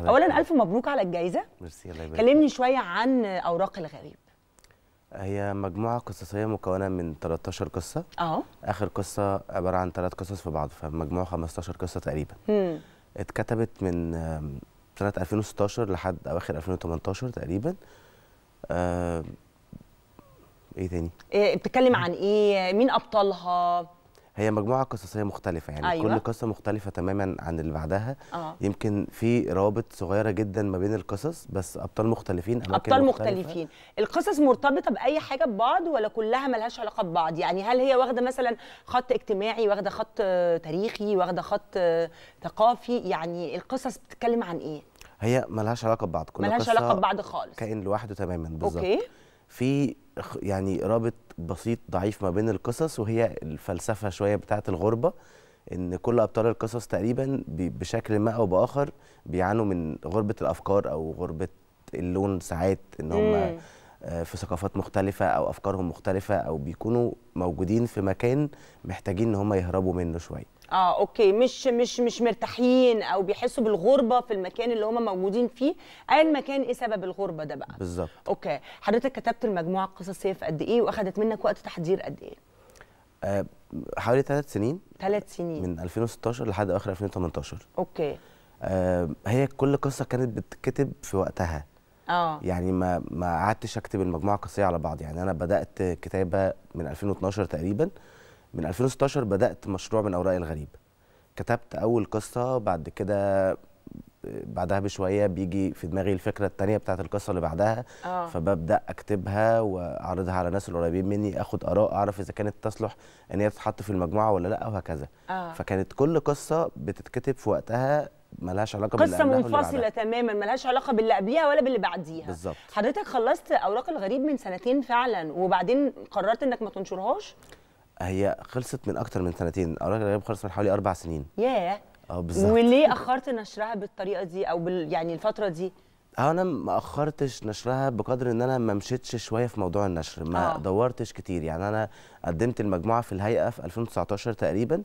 اولا ألف مبروك على الجائزه ميرسي الله يبارك كلمني شوية عن أوراق الغريب. هي مجموعة قصصية مكونة من 13 قصة. آه. آخر قصة عبارة عن ثلاث قصص في بعض فمجموعة 15 قصة تقريبا. مم. اتكتبت من سنة 2016 لحد أواخر 2018 تقريبا. آم، إيه تاني؟ إيه بتتكلم عن إيه؟ مين أبطالها؟ هي مجموعة قصصية مختلفة يعني أيوة. كل قصة مختلفة تماما عن اللي بعدها. آه. يمكن في روابط صغيرة جدا ما بين القصص بس أبطال مختلفين أبطال مختلفة. مختلفين. القصص مرتبطة بأي حاجة ببعض ولا كلها ملهاش علاقة ببعض؟ يعني هل هي واخدة مثلا خط اجتماعي واخدة خط آه، تاريخي واخدة خط آه، ثقافي؟ يعني القصص بتتكلم عن إيه؟ هي ملهاش علاقة ببعض. كل ملهاش علاقة ببعض خالص. كائن لوحده تماما بالظبط. أوكي. في يعني رابط بسيط ضعيف ما بين القصص وهي الفلسفة شوية بتاعة الغربة إن كل أبطال القصص تقريبا بشكل ما أو بآخر بيعانوا من غربة الأفكار أو غربة اللون ساعات إن هم. آه، في ثقافات مختلفة أو أفكارهم مختلفة أو بيكونوا موجودين في مكان محتاجين إن هم يهربوا منه شوية آه okay مش مش مش مرتاحين أو بيحسوا بالغربة في المكان اللي هم موجودين فيه. ايا المكان إيه سبب الغربة ده بقى؟ بالظبط. okay حضرتك كتبت المجموعة القصصيه في قد إيه وأخدت منك وقت تحضير قد إيه؟ آه، حوالي ثلاث سنين. ثلاث سنين. من 2016 لحد آخر 2018 أوكي. آه، هي كل قصة كانت بتتكتب في وقتها. آه. يعني ما ما قعدتش أكتب المجموعة القصيه على بعض. يعني أنا بدأت كتابة من 2012 تقريبا. من 2016 بدأت مشروع من أوراق الغريب. كتبت أول قصة بعد كده بعدها بشوية بيجي في دماغي الفكرة التانية بتاعت القصة اللي بعدها. آه. فببدأ أكتبها وأعرضها على الناس القريبين مني آخد آراء أعرف إذا كانت تصلح إن هي تتحط في المجموعة ولا لأ وهكذا. آه. فكانت كل قصة بتتكتب في وقتها ملهاش علاقة باللي قصة منفصلة. تماما ملهاش علاقة باللي قبليها ولا باللي بعديها. بالظبط. حضرتك خلصت أوراق الغريب من سنتين فعلا وبعدين قررت إنك ما تنشرهاش؟ هي خلصت من أكتر من سنتين. اوراق الغريب خلصت من حوالي أربع سنين. ياه. آه بالظبط. وليه أخرت نشرها بالطريقة دي أو بال يعني الفترة دي؟ آه أنا ما أخرتش نشرها بقدر إن أنا ما مشيتش شوية في موضوع النشر. ما آه. دورتش كتير. يعني أنا قدمت المجموعة في الهيئة في 2019 تقريبا.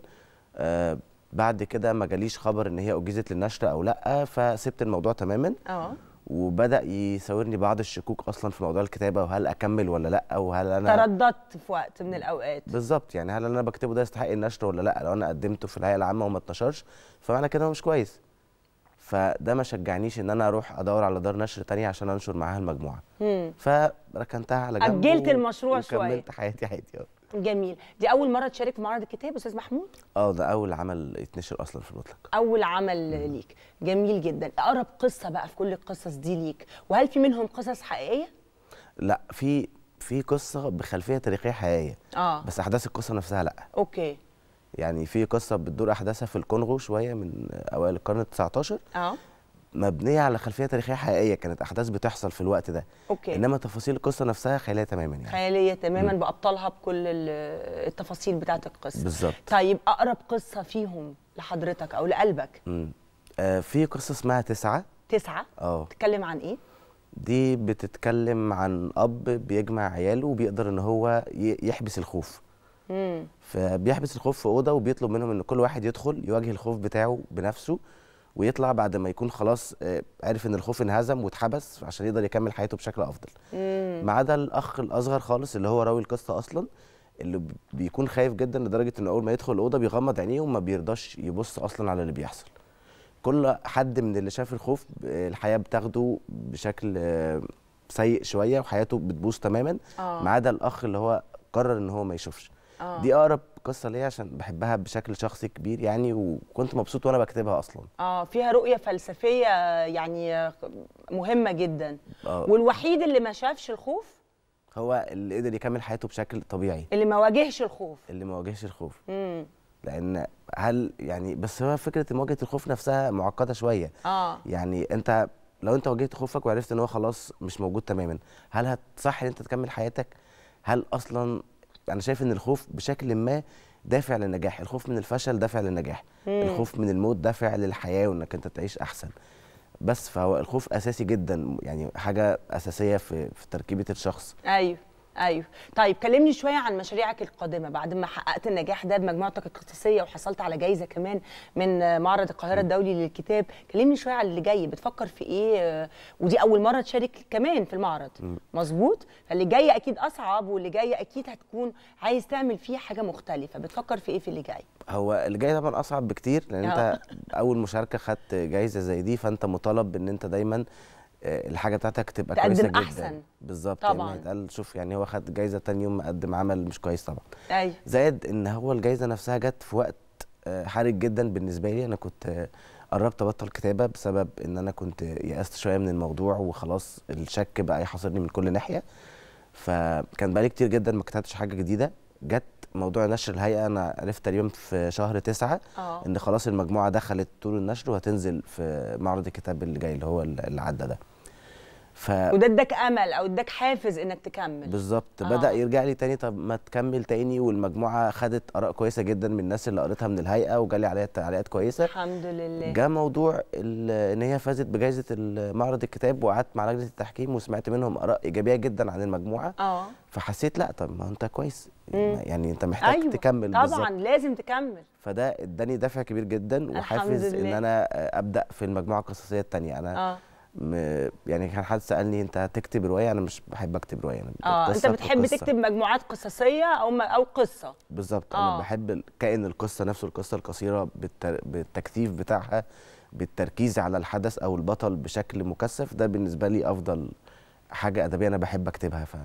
آه بعد كده ما جاليش خبر إن هي أجيزت للنشر أو لأ فسبت الموضوع تماما. آه. وبدأ يساورني بعض الشكوك أصلا في موضوع الكتابة وهل أكمل ولا لأ؟ وهل أنا ترددت في وقت من الأوقات. بالظبط يعني هل أنا بكتبه ده يستحق النشر ولا لأ؟ لو أنا قدمته في الهيئة العامة وما اتنشرش فمعنى كده هو مش كويس. فده ما شجعنيش إن أنا أروح أدور على دار نشر تانية عشان أنشر معاها المجموعة. مم. فركنتها على جنب أجلت و- المشروع شوية. وكملت حياتي عادي. جميل. دي أول مرة تشارك في معرض الكتاب أستاذ محمود؟ آه ده أول عمل يتنشر أصلا في المطلق. أول عمل ليك. جميل جدا. أقرب قصة بقى في كل القصص دي ليك. وهل في منهم قصص حقيقية؟ لا في في قصة بخلفية تاريخية حقيقية. آه. بس أحداث القصة نفسها لأ. okay. يعني في قصة بتدور أحداثها في الكونغو شوية من أوائل القرن ال 19 آه. مبنية على خلفية تاريخية حقيقية كانت أحداث بتحصل في الوقت ده. okay. إنما تفاصيل القصة نفسها خيالية تماما يعني. خيالية تماما بأبطالها بكل ال- التفاصيل بتاعه القصة. بالظبط. طيب أقرب قصة فيهم لحضرتك أو لقلبك؟ مم. آه في قصة اسمها تسعة. تسعة؟ آه. تتكلم عن إيه؟ دي بتتكلم عن أب بيجمع عياله وبيقدر إن هو يحبس الخوف. امم فبيحبس الخوف في أوضة وبيطلب منهم إن كل واحد يدخل يواجه الخوف بتاعه بنفسه. ويطلع بعد ما يكون خلاص آه، عرف إن الخوف انهزم واتحبس عشان يقدر يكمل حياته بشكل أفضل. ما عدا الأخ الأصغر خالص اللي هو راوي القصة أصلا اللي بيكون خايف جدا لدرجة إن أول ما يدخل الأوضة بيغمض عينيه وما بيرضاش يبص أصلا على اللي بيحصل. كل حد من اللي شاف الخوف ب- الحياة بتاخده بشكل آه، سيء شوية وحياته بتبوظ تماما. ما عدا الأخ اللي هو قرر إن هو ما يشوفش. آه. دي أقرب قصة ليا عشان بحبها بشكل شخصي كبير يعني وكنت مبسوط وأنا بكتبها أصلا. آه فيها رؤية فلسفية يعني مهمة جدا. آه، والوحيد اللي ما شافش الخوف؟ هو اللي قدر يكمل حياته بشكل طبيعي. اللي ما واجهش الخوف. اللي ما واجهش الخوف. امم لأن هل يعني بس هو فكرة مواجهة الخوف نفسها معقدة شوية. آه. يعني أنت لو أنت واجهت خوفك وعرفت إن هو خلاص مش موجود تماما هل هتصح إن أنت تكمل حياتك؟ هل أصلا أنا شايف إن الخوف بشكل ما دافع للنجاح. الخوف من الفشل دافع للنجاح. مم. الخوف من الموت دافع للحياة وإنك أنت تعيش أحسن. بس فهو الخوف أساسي جدا يعني حاجة أساسية في في تركيبة الشخص. أيوه. أيوه. طيب كلمني شوية عن مشاريعك القادمة. بعد ما حققت النجاح ده بمجموعتك القصصيه وحصلت على جايزة كمان من معرض القاهرة الدولي للكتاب كلمني شوية عن اللي جاي. بتفكر في إيه؟ آه، ودي أول مرة تشارك كمان في المعرض. مظبوط؟ فاللي جاي أكيد أصعب واللي جاي أكيد هتكون عايز تعمل فيه حاجة مختلفة. بتفكر في إيه في اللي جاي؟ هو اللي جاي طبعا أصعب بكتير لأن أنت أول مشاركة خدت جايزة زي دي فأنت مطالب بإن أنت دايما آه، الحاجة بتاعتك تبقى كويسة جدا. أحسن. بالظبط طبعاً. يعني اتقال شوف يعني هو خد جايزة تاني يوم مقدم عمل مش كويس طبعا. أيوه زائد إن هو الجايزة نفسها جت في وقت آه، حرج جدا بالنسبة لي. أنا كنت آه، قربت أبطل كتابة بسبب إن أنا كنت يأست شوية من الموضوع وخلاص الشك بقى يحاصرني من كل ناحية. فكان بقالي كتير جدا ما كتبتش حاجة جديدة. جت موضوع نشر الهيئة أنا عرفت تقريبا في شهر تسعة آه. إن خلاص المجموعة دخلت طول النشر وهتنزل في معرض الكتاب اللي جاي اللي هو اللي عدى ده. ف وده اداك أمل أو اداك حافز إنك تكمل. بالظبط. آه. بدأ يرجع لي تاني طب ما تكمل تاني. والمجموعة خدت آراء كويسة جدا من الناس اللي قريتها من الهيئة وجالي عليها تعليقات كويسة. الحمد لله. جاء موضوع إن هي فازت بجائزة معرض الكتاب وقعدت مع لجنة التحكيم وسمعت منهم آراء إيجابية جدا عن المجموعة. آه. فحسيت لأ طب ما أنت كويس. مم. يعني أنت محتاج أيوه. تكمل. طبعا بالظبط. لازم تكمل. فده اداني دافع كبير جدا الحمد وحافز إن. أنا أبدأ في المجموعة القصصية الثانية أنا م... يعني كان حد سألني انت هتكتب رواية أنا مش بحب اكتب رواية أنا آه انت بتحب. تكتب مجموعات قصصية أو أو قصة بالظبط آه. أنا بحب ال- كائن القصة نفسه القصة القصيرة بالتر... بالتكثيف بتاعها بالتركيز على الحدث أو البطل بشكل مكثف ده بالنسبة لي أفضل حاجة أدبية أنا بحب أكتبها ف